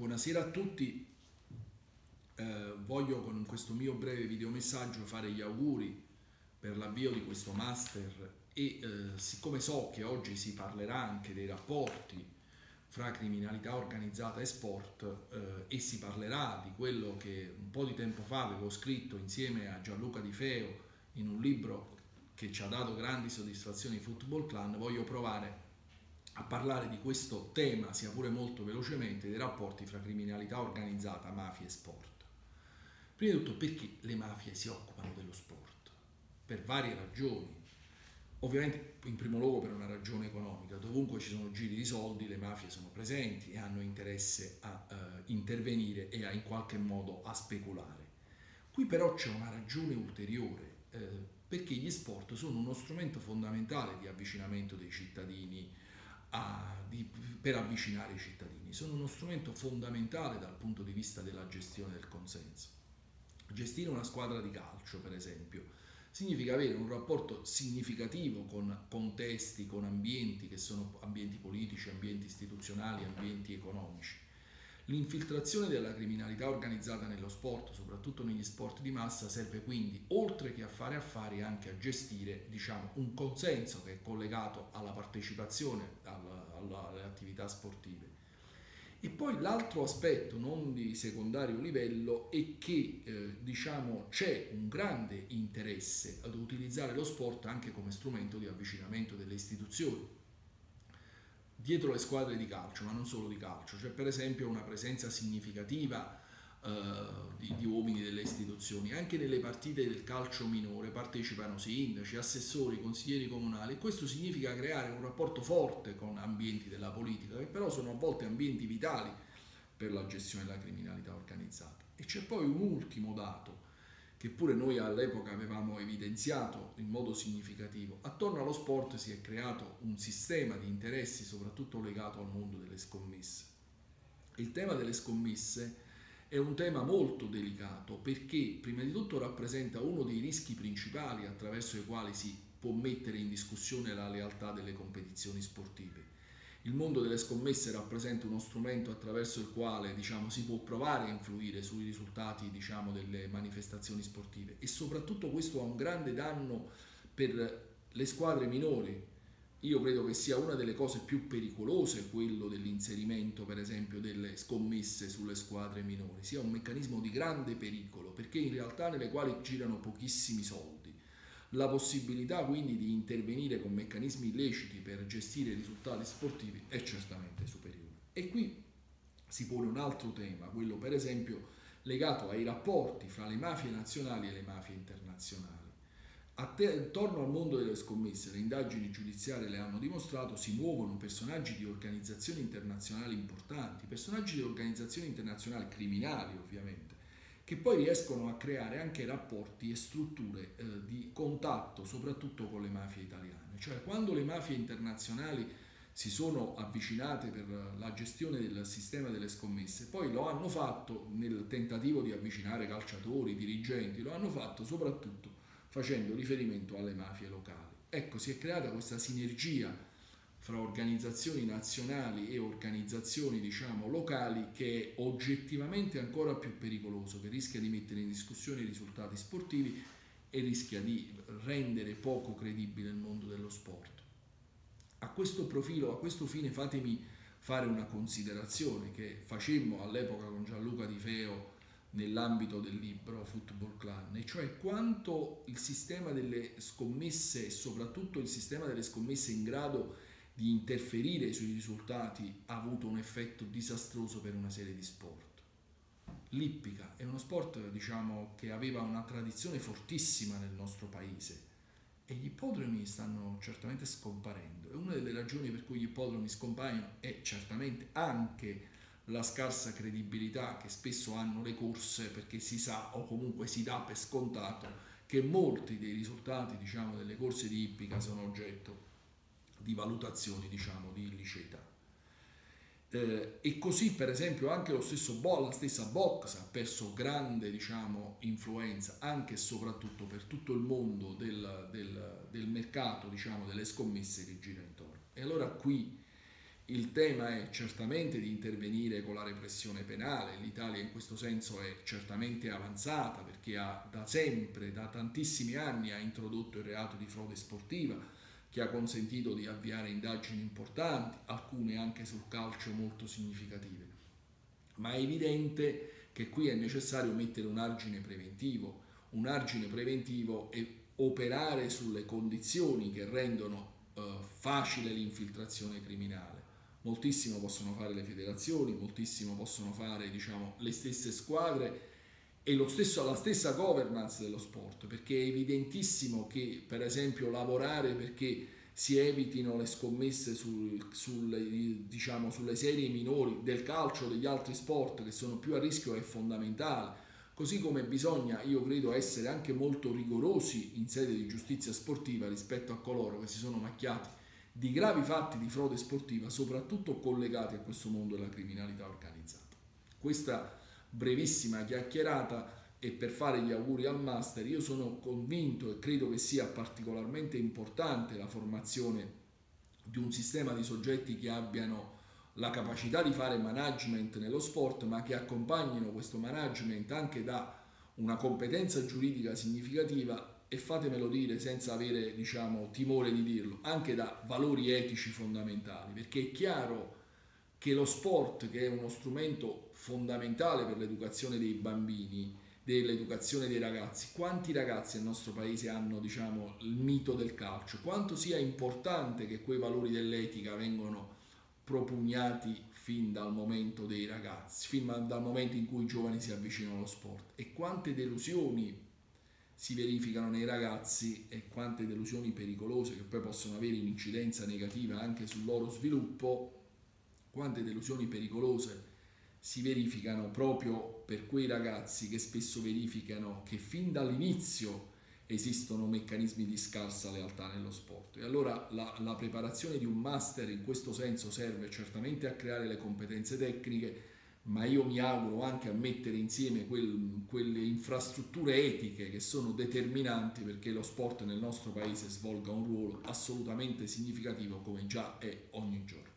Buonasera a tutti, eh, voglio con questo mio breve videomessaggio fare gli auguri per l'avvio di questo master e eh, siccome so che oggi si parlerà anche dei rapporti fra criminalità organizzata e sport eh, e si parlerà di quello che un po' di tempo fa avevo scritto insieme a Gianluca Di Feo in un libro che ci ha dato grandi soddisfazioni Football Clan, voglio provare a parlare di questo tema, sia pure molto velocemente, dei rapporti fra criminalità organizzata, mafia e sport. Prima di tutto perché le mafie si occupano dello sport? Per varie ragioni. Ovviamente in primo luogo per una ragione economica, dovunque ci sono giri di soldi le mafie sono presenti e hanno interesse a uh, intervenire e a in qualche modo a speculare. Qui però c'è una ragione ulteriore, eh, perché gli sport sono uno strumento fondamentale di avvicinamento dei cittadini a, di, per avvicinare i cittadini. Sono uno strumento fondamentale dal punto di vista della gestione del consenso. Gestire una squadra di calcio, per esempio, significa avere un rapporto significativo con contesti, con ambienti che sono ambienti politici, ambienti istituzionali, ambienti economici L'infiltrazione della criminalità organizzata nello sport, soprattutto negli sport di massa, serve quindi, oltre che a fare affari, anche a gestire diciamo, un consenso che è collegato alla partecipazione alla, alla, alle attività sportive. E poi l'altro aspetto, non di secondario livello, è che eh, diciamo, c'è un grande interesse ad utilizzare lo sport anche come strumento di avvicinamento delle istituzioni dietro le squadre di calcio, ma non solo di calcio, c'è per esempio una presenza significativa uh, di, di, uomini delle istituzioni, anche nelle partite del calcio minore partecipano sindaci, assessori, consiglieri comunali. E questo significa creare un rapporto forte con ambienti della politica, che però sono a volte ambienti vitali per la gestione della criminalità organizzata. E c'è poi un ultimo dato che pure noi all'epoca avevamo evidenziato in modo significativo. Attorno allo sport si è creato un sistema di interessi soprattutto legato al mondo delle scommesse. Il tema delle scommesse è un tema molto delicato perché prima di tutto rappresenta uno dei rischi principali attraverso i quali si può mettere in discussione la lealtà delle competizioni sportive il mondo delle scommesse rappresenta uno strumento attraverso il quale diciamo, si può provare a influire sui risultati diciamo, delle manifestazioni sportive. E soprattutto questo ha un grande danno per le squadre minori. Io credo che sia una delle cose più pericolose quello dell'inserimento per esempio delle scommesse sulle squadre minori, sia un meccanismo di grande pericolo perché in realtà nelle quali girano pochissimi soldi la possibilità quindi di intervenire con meccanismi illeciti per gestire i risultati sportivi è certamente superiore. E qui si pone un altro tema, quello per esempio legato ai rapporti fra le mafie nazionali e le mafie internazionali. Attorno al mondo delle scommesse, le indagini giudiziarie le hanno dimostrato, si muovono personaggi di organizzazioni internazionali importanti, personaggi di organizzazioni internazionali criminali ovviamente, che poi riescono a creare anche rapporti e strutture eh, di contatto soprattutto con le mafie italiane. Cioè quando le mafie internazionali si sono avvicinate per la gestione del sistema delle scommesse, poi lo hanno fatto nel tentativo di avvicinare calciatori, dirigenti, lo hanno fatto soprattutto facendo riferimento alle mafie locali. Ecco, si è creata questa sinergia fra organizzazioni nazionali e organizzazioni diciamo locali che è oggettivamente ancora più pericoloso, che rischia di mettere in discussione i risultati sportivi e rischia di rendere poco credibile il mondo dello sport. A questo profilo, a questo fine fatemi fare una considerazione che facemmo all'epoca con Gianluca Di Feo nell'ambito del libro Football Clan, e cioè quanto il sistema delle scommesse e soprattutto il sistema delle scommesse in grado di di interferire sui risultati ha avuto un effetto disastroso per una serie di sport. L'ippica è uno sport diciamo, che aveva una tradizione fortissima nel nostro paese e gli ippodromi stanno certamente scomparendo e una delle ragioni per cui gli ippodromi scompaiono è certamente anche la scarsa credibilità che spesso hanno le corse perché si sa o comunque si dà per scontato che molti dei risultati diciamo, delle corse di ippica sono oggetto di valutazioni diciamo di illicità. Eh, e così per esempio anche lo stesso Bo, la stessa Box ha perso grande diciamo, influenza anche e soprattutto per tutto il mondo del, del, del mercato diciamo, delle scommesse che gira intorno. E allora qui il tema è certamente di intervenire con la repressione penale, l'Italia in questo senso è certamente avanzata perché ha da sempre, da tantissimi anni, ha introdotto il reato di frode sportiva che ha consentito di avviare indagini importanti, alcune anche sul calcio molto significative. Ma è evidente che qui è necessario mettere un argine preventivo, un argine preventivo e operare sulle condizioni che rendono eh, facile l'infiltrazione criminale moltissimo possono fare le federazioni, moltissimo possono fare diciamo, le stesse squadre e lo stesso, la stessa governance dello sport, perché è evidentissimo che per esempio lavorare perché si evitino le scommesse sul, sulle, diciamo, sulle serie minori del calcio, degli altri sport che sono più a rischio è fondamentale. Così come bisogna, io credo, essere anche molto rigorosi in sede di giustizia sportiva rispetto a coloro che si sono macchiati di gravi fatti di frode sportiva, soprattutto collegati a questo mondo della criminalità organizzata. Questa brevissima chiacchierata e per fare gli auguri al master, io sono convinto e credo che sia particolarmente importante la formazione di un sistema di soggetti che abbiano la capacità di fare management nello sport, ma che accompagnino questo management anche da una competenza giuridica significativa e fatemelo dire senza avere diciamo, timore di dirlo, anche da valori etici fondamentali, perché è chiaro che lo sport, che è uno strumento fondamentale per l'educazione dei bambini, dell'educazione dei ragazzi, quanti ragazzi nel nostro paese hanno diciamo, il mito del calcio, quanto sia importante che quei valori dell'etica vengano propugnati fin dal momento dei ragazzi, fin dal momento in cui i giovani si avvicinano allo sport? E quante delusioni si verificano nei ragazzi e quante delusioni pericolose che poi possono avere un'incidenza negativa anche sul loro sviluppo, quante delusioni pericolose si verificano proprio per quei ragazzi che spesso verificano che fin dall'inizio esistono meccanismi di scarsa lealtà nello sport. E allora la, la preparazione di un master in questo senso serve certamente a creare le competenze tecniche, ma io mi auguro anche a mettere insieme quel, quelle infrastrutture etiche che sono determinanti perché lo sport nel nostro paese svolga un ruolo assolutamente significativo come già è ogni giorno.